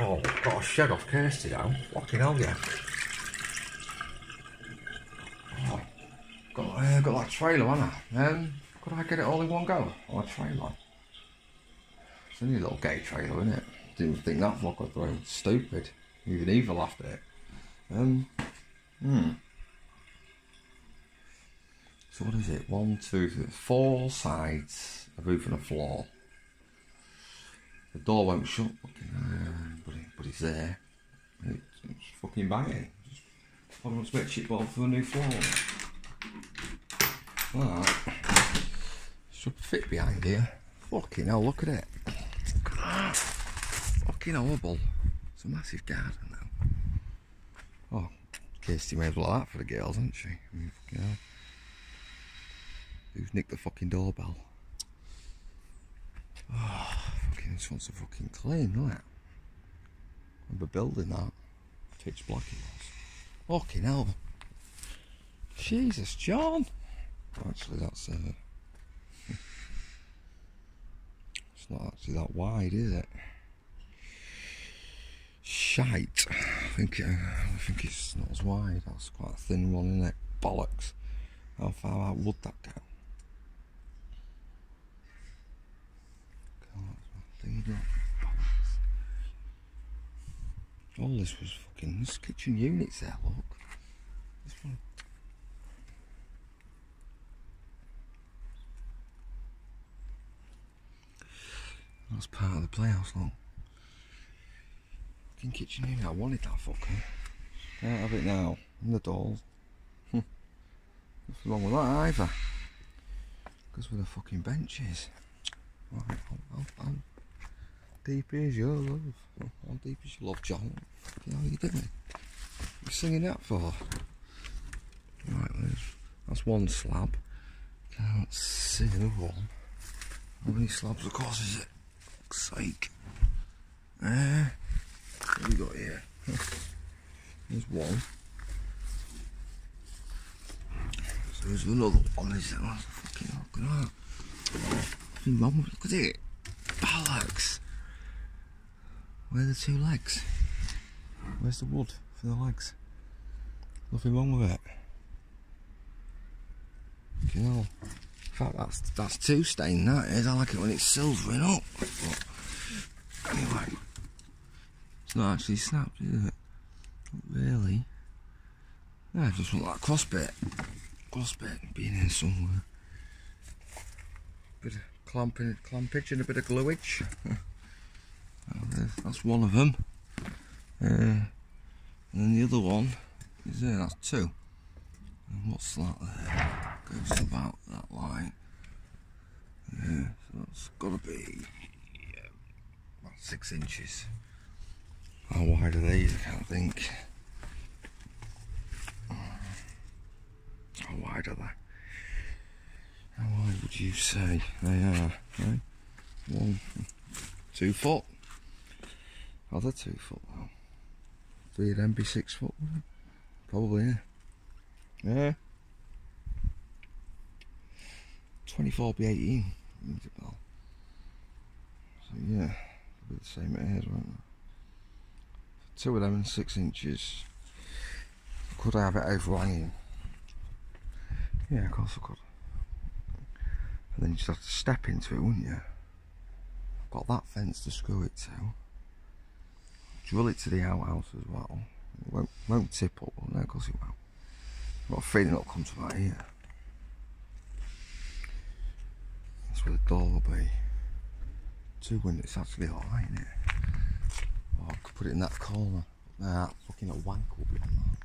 Oh, got a shed off Kirsty down. Fucking hell, yeah. Oh, got, uh, got that trailer, haven't I? Um, could I get it all in one go? On a trailer? It's only a little gay trailer, isn't it? Didn't think that fucker through. Stupid. Even evil after it. Um, hmm. So what is it? One, two, three, four sides, a roof and a floor. The door won't shut, it, but it's there. It's, it's fucking banging. Probably wants to make chipboard for a new floor. That should fit behind here. Fucking hell, look at it. Fucking horrible. It's a massive garden now. Oh, Kirsty made lot that for the girls, hasn't she? I mean, fucking hell. Who's nicked the fucking doorbell? Oh, fucking this one's a fucking clean, look at Remember building that? Pitch black it was. Fucking hell. Jesus, John. Actually, that's uh, it's not actually that wide, is it? Shite. I think uh, I think it's not as wide. That's quite a thin one, isn't it? Bollocks. How far out would that go? All this was fucking this kitchen units there, look. This one. That's part of the playhouse, look. Fucking kitchen unit, I wanted that fucker. Can't have it now. And the dolls. Hm. Nothing wrong with that either. Because with the fucking benches. Right, deep is your love? How deep is your love, John? How are you doing? You singing that for? Right, that's one slab. Can't see another one. How many slabs, of course, is it? Fuck's sake. Uh, what we got here? There's one. So there's another one. Is that? Fucking look at that. Look at it. Bollocks. Where are the two legs? Where's the wood for the legs? Nothing wrong with it. You know, in fact, that's that's two stain. That is. I like it when it's silvering up. But anyway, it's not actually snapped, is it? Not really. Yeah, I just want that cross bit. Cross bit being in somewhere. Bit of clamping, clampage and a bit of gluage. that's one of them. Uh, and then the other one is there, that's two. And what's that there? Goes about that line. Yeah, so that's got to be yeah, about six inches. How wide are these? I can't think. How wide are they? How wide would you say they are? Right? One, two foot. Other two foot. Three of them be six foot, Probably, yeah. Yeah. 24 be 18. So yeah, be the same at here, won't Two of them in six inches. Could I have it overhanging? Yeah, of course I could. And then you just have to step into it, wouldn't you? Got that fence to screw it to drill it to the outhouse as well. It won't, won't tip up, no, because it won't. I've got a feeling it'll come to about here. That's where the door will be. Two windows, actually alright, isn't it? Oh, I could put it in that corner. Nah, fucking a wank will be on that.